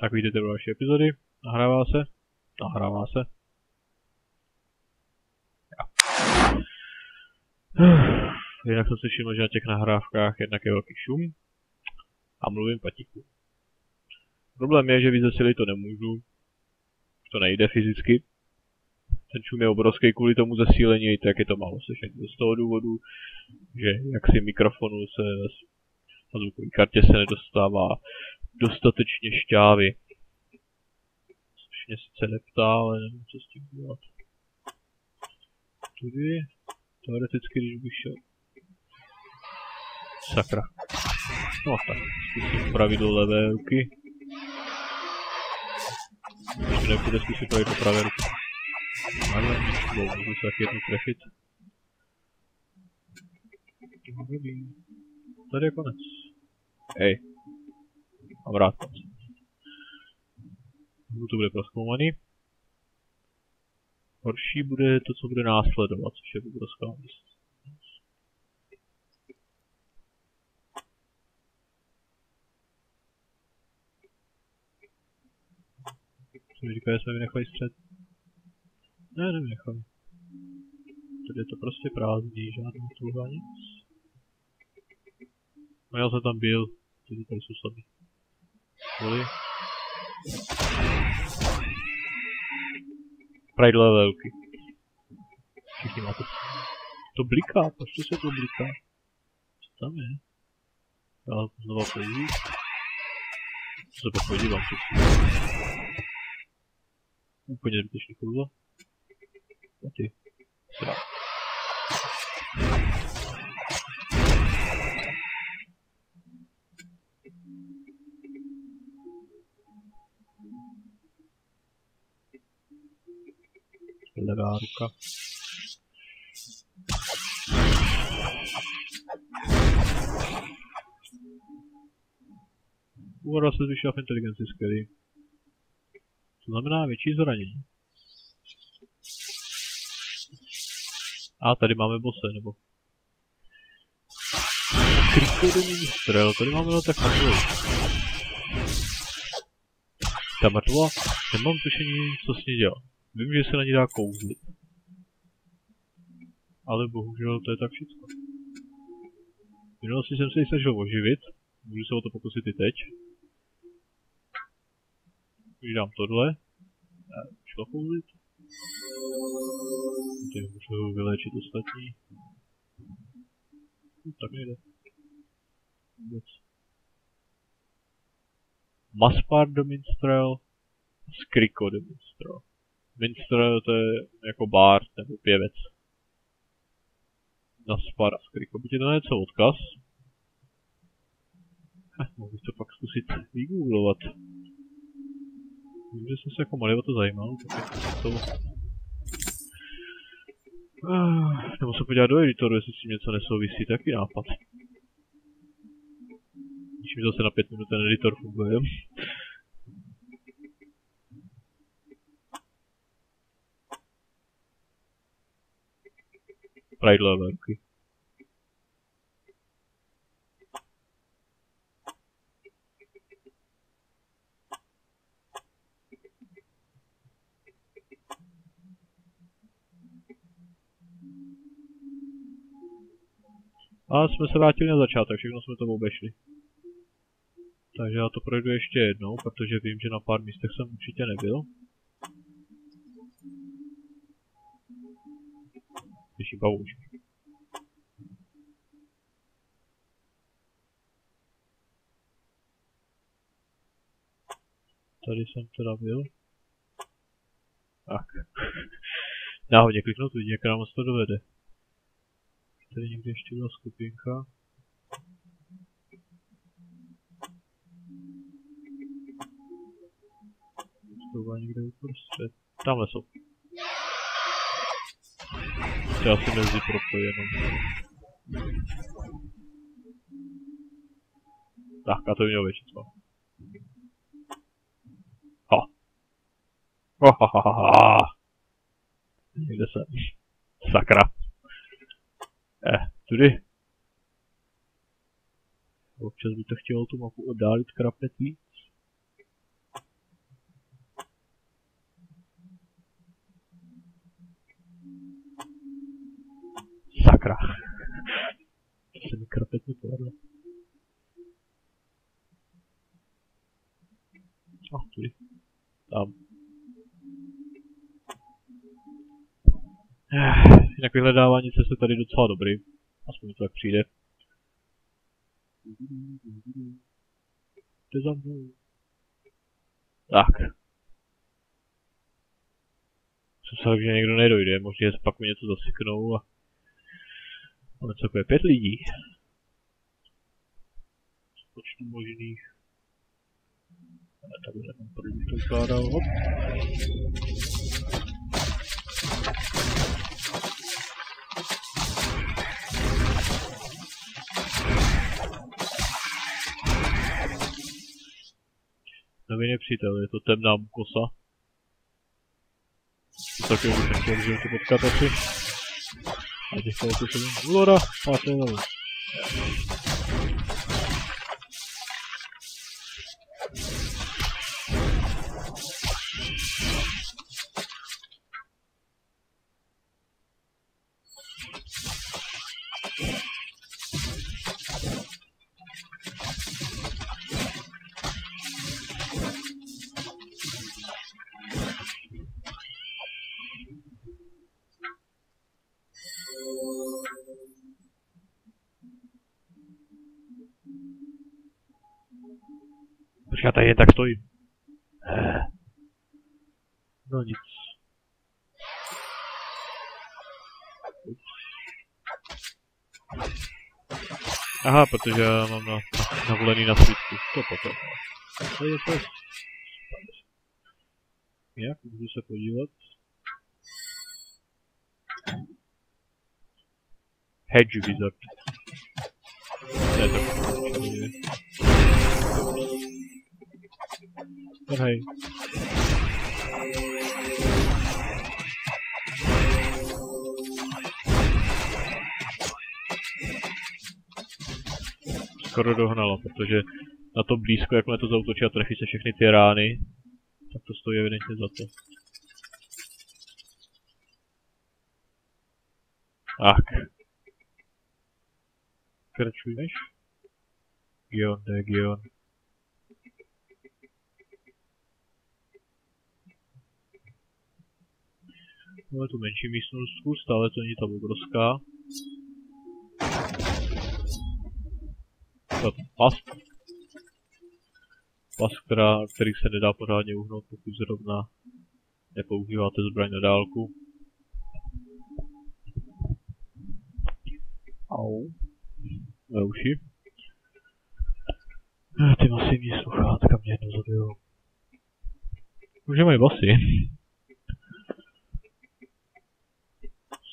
Tak vidíte další epizody. Nahrává se. Nahrává se. Jinak jsem si všiml, že na těch nahrávkách jednak je velký šum a mluvím patiku. Problém je, že víc zesílit to nemůžu. To nejde fyzicky. Ten šum je obrovský kvůli tomu zesílení, tak je to málo slyšet. Z toho důvodu, že jak si mikrofonu se na zvukové kartě se nedostává dostatečně šťávy. Což mě sice neptá, ale nevím, co s tím dělat. Tudy, teoreticky, když bych šel. Sakra. No tak, zkusím pravidlo levé ruky. Když mi nepůjde zkusit pravidlo pravé ruky. Ale můžu se taky jednu trefit. Tady je konec. Hej. Mám rád. To bude proskoumaný. Horší bude to, co bude následovat, což je obrovská míst. Co mi říká, že jsme vynechali střed? Ne, nevynechali. Tady je to prostě prázdný, žádný truhla, nic. No já jsem tam byl, ty tady jsou slabý. Byli. Prajdle velký. Všichni máte. To bliká, proč se to bliká? Co tam je? Já znova. Co se pak podívám, co Úplně zbytečný kouzlo. A ty. Srát. Levá ruka. Úhoda se zvyšila v inteligenci, skvělý. To znamená větší zranění. A tady máme bose, nebo... Krikodový střel, tady máme na tak mrtvou. Ta mrtvola, nemám tušení, co s ní dělat. Vím, že se na ní dá kouzlit. Ale bohužel to je tak všechno. Minulosti jsem se ji snažil oživit. Můžu se o to pokusit i teď. Když dám tohle. Šlo kouzlit. Teď můžu vyléčit ostatní. No, tak nejde. Vůbec. Maspar the Minstrel. Skriko the Minstrel. Minster to je jako bár nebo pěvec. Na spara skryko. Buď je to něco odkaz. Eh, mohl bych to pak zkusit vygooglovat. Vím, že jsem se jako malý o to zajímal, tak je to ah, nebo se podívat do editoru, jestli s tím něco nesouvisí, taky nápad. Když mi zase na pět minut ten editor funguje. Pravidla velký. A jsme se vrátili na začátek, všechno jsme to obešli. Takže já to projdu ještě jednou, protože vím, že na pár místech jsem určitě nebyl. Když pavoučky. Tady jsem teda byl. Tak. Náhodně kliknout, vidím, jak nám to dovede. Tady někde ještě byla skupinka. To někde uprostřed. Tamhle jsou. Asi mezi propojenou. Tak, a to mělo větší co. Ha. Ha ha ha ha ha. Někde se. Sakra. Eh, tudy. Občas by to chtělo tu mapu oddálit krapet víc. Sakra. Se mi krapetně povedlo. A. Tam. Eh, jinak vyhledávání cesty tady docela dobrý. Aspoň to tak přijde. Jde za mnou. Tak. Jsem se že někdo nedojde, možná pak mi něco zaseknou a... Ale co je pět lidí. Z počtu možných. Ale takhle jsem první to ukládal. Hop. Nový nepřítel, je to temná kosa. Taky bych chtěl, že to potkat asi. A těch koleků jsem... Lora, pátý level. Já tady tak stojím. No nic. Aha, protože já mám na, na, navolený na svítku. To potom. To je to. Jak? Můžu se podívat. Hedge Wizard. To je to. Hej. Skoro dohnalo, protože na to blízko, jakmile to zautočí a trefí se všechny ty rány, tak to stojí evidentně za to. Tak. Pokračuješ? Gion, Gion. Máme tu menší místnostku, stále to není ta obrovská. To pas. Pas, která, který se nedá pořádně uhnout, pokud zrovna nepoužíváte zbraň na dálku. Au. Na uši. Eh, ty masivní sluchátka mě jednou zabijou. Už mají basy.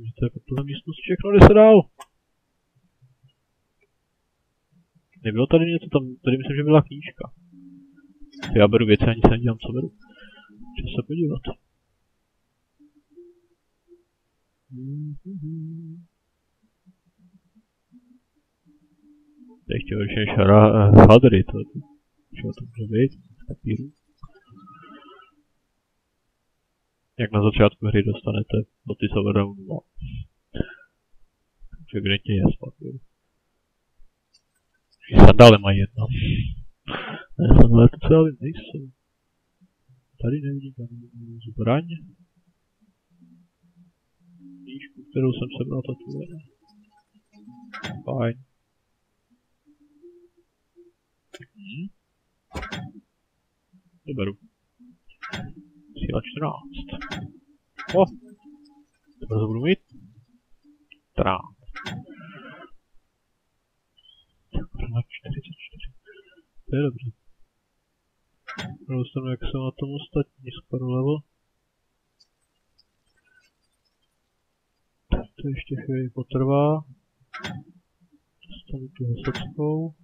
Myslím, že to je tuhle místnost všechno, jde se dál. Nebylo tady něco tam, tady myslím, že byla knížka. Já beru věci, ani se nedívám, co beru. Chci se podívat. Teď chtěl ještě šara, uh, hadry, to, to, to může být, papíru jak na začátku hry dostanete boty z overroundu. No. Takže evidentně je spadl. Sandále mají jedno. Ne, sandále to celé nejsou. Tady nevidím žádnou zbraň. Knížku, kterou jsem sebral, ta tu je. Fajn. Hmm. To beru. Síla 14. O! To budu mít. 14. 44. To je dobře. Dostanu, jak jsem na tom ostatní skoro level. To ještě chvíli potrvá. Dostanu tu hesockou.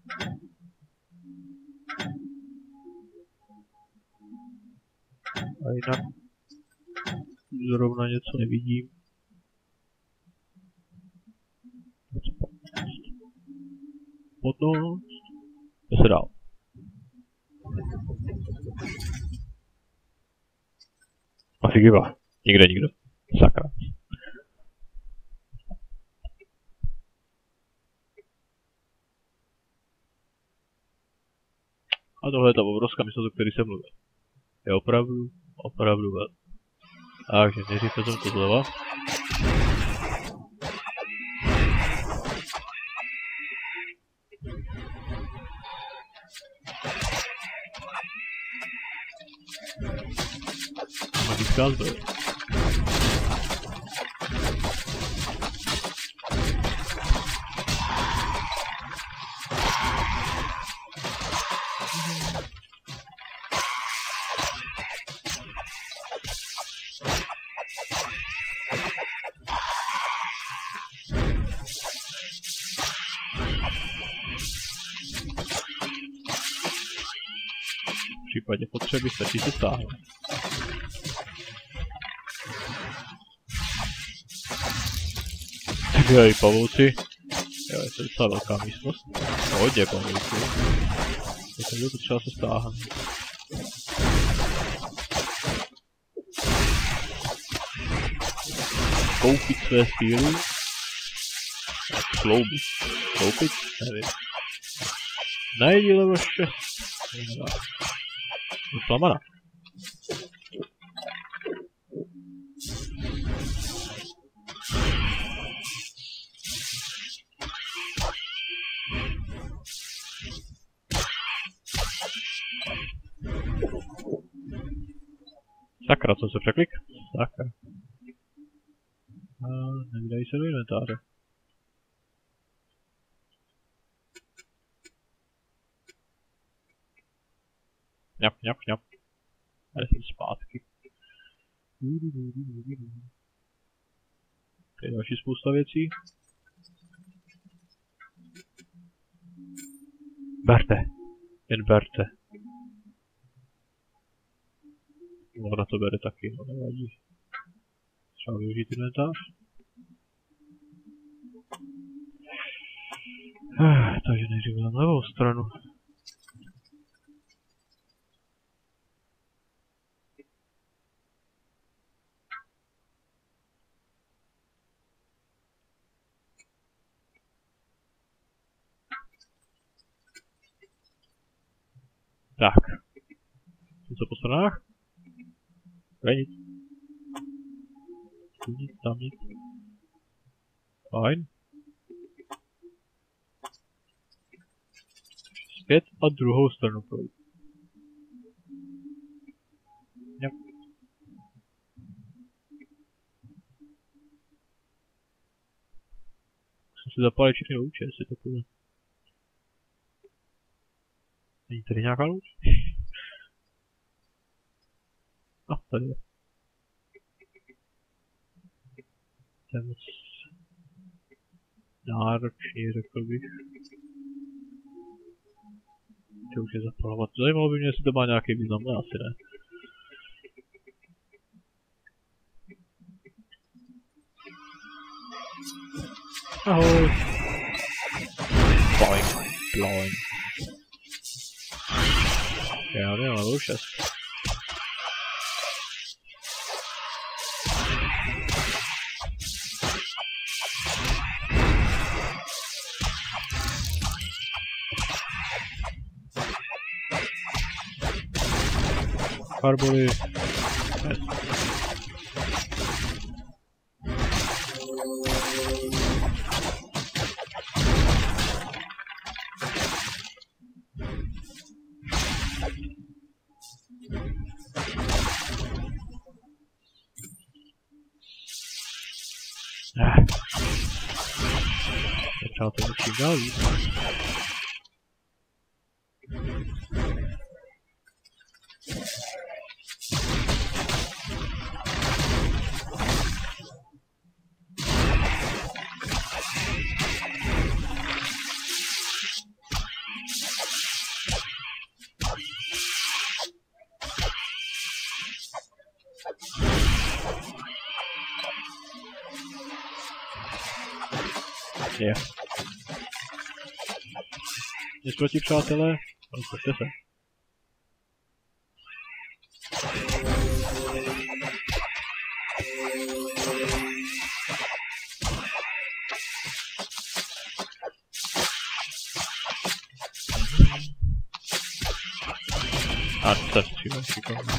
A jinak zrovna něco nevidím. Podnost. Co se dál? A figiva. Nikde nikdo. Sakra. A tohle je ta obrovská místnost, o který jsem mluvil. Je opravdu, opravdu velká. Takže nejdřív to zleva. Magická zbroj. Případě potřeby stačí si stáhnout. Tak jo, i pavouci. Jo, je to docela velká místnost. No, hodně pavouci. Takže to třeba se stáhnout. Koupit své síly. Sloubit. Koupit? Nevím. Najdi level 6. Flamana. Sakra, co se překlik? Sakra. A nevydají se do inventáře. Ňap, ňap, ňap. A jsem zpátky. Tady je další spousta věcí. Berte. Jen berte. Ona to bere taky, no nevadí. Třeba využít inventář. Eh, takže nejdřív na levou stranu. Tak. Co po stranách? Tady nic. Tu nic, tam nic. Fajn. Zpět a druhou stranu projít. Yep. Zapálit všechny louče, jestli to půjde. Není tady nějaká? A, ah, tady je. To moc náročný, řekl bych. To už je zapalovat. Zajímalo by mě, jestli to má nějaký význam, ne, asi ne. Ahoj. Boing, boing. Já nevím, level 6. Je. Nic proti přátelé, rozpočte se. A se střílel, šikovně.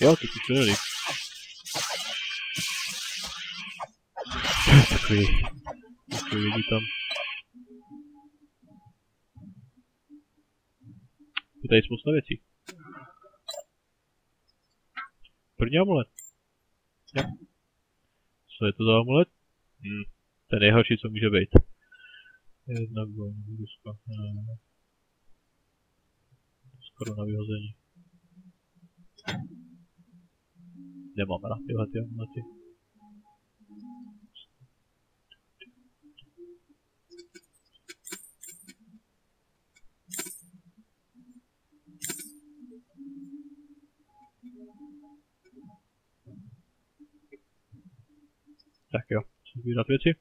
Jo, ty už to Takový, takový lidi tam. Je tady spousta věcí. První amulet. Jo. Co je to za amulet? Hm, ten nejhorší, co může být. Jedna ruska. Skoro na vyhození. Nemám rád tyhle ty amulety. Tak jo, jsem.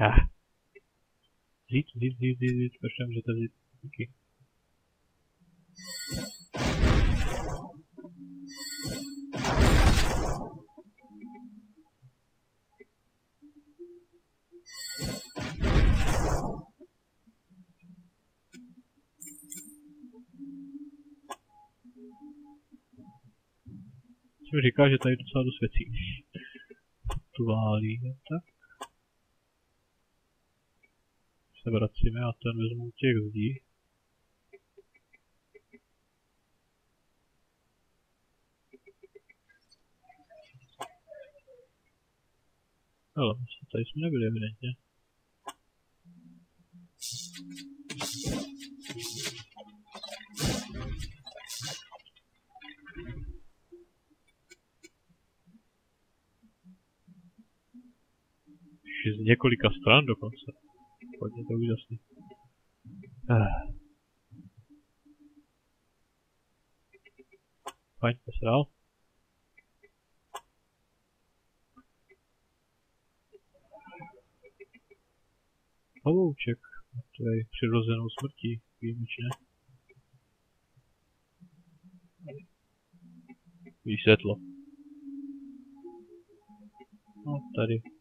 Ah. Jsem říkal, že tady docela dost věcí. Tu tak. Se vracíme a ten vezmu těch zdí. Ale tady jsme nebyli evidentně. Z několika stran dokonce. Hodně to úžasný. Ah. Fajn, se dál. Pavouček, je přirozenou smrtí, výjimečně. Víš. No, tady.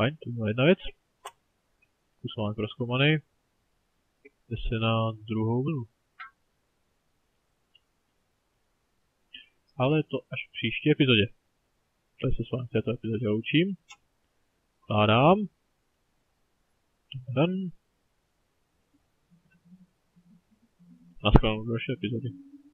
Fajn, to byla jedna věc. Kus máme proskoumaný. Jde se na druhou vlnu. Ale to až v příští epizodě. Tady se s vámi v této epizodě loučím. Vkládám. Dan. Naschledanou v další epizodě.